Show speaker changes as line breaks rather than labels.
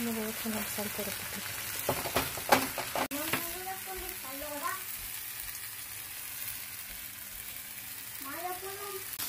오늘은 삼겹살 때려 볶을게
요.